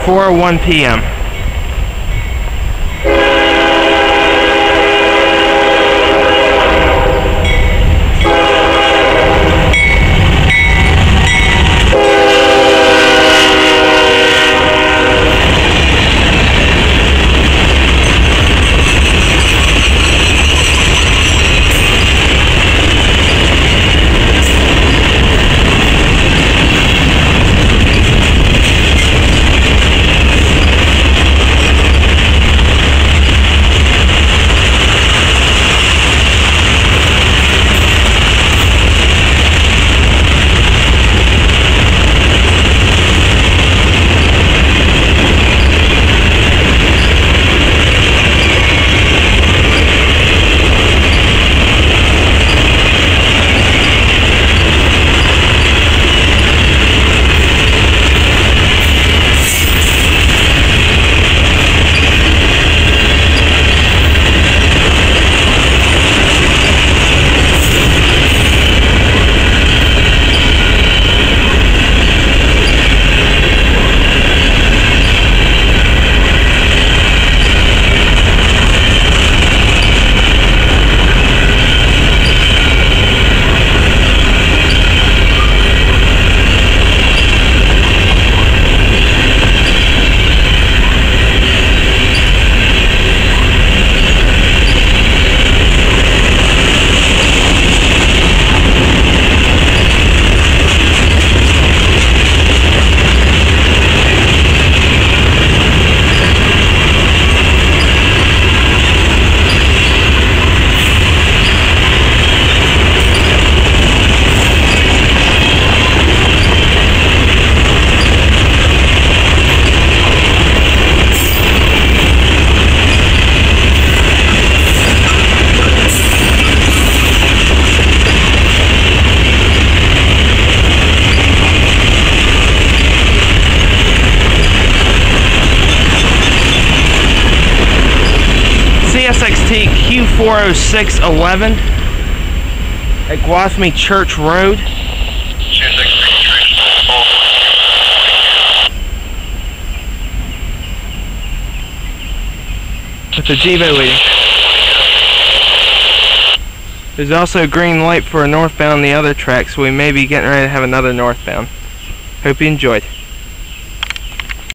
4:01 p.m. CSXT Q40611 at Gwathmey Church Road. With the GEVO leading. There's also a green light for a northbound on the other track, so we may be getting ready to have another northbound. Hope you enjoyed.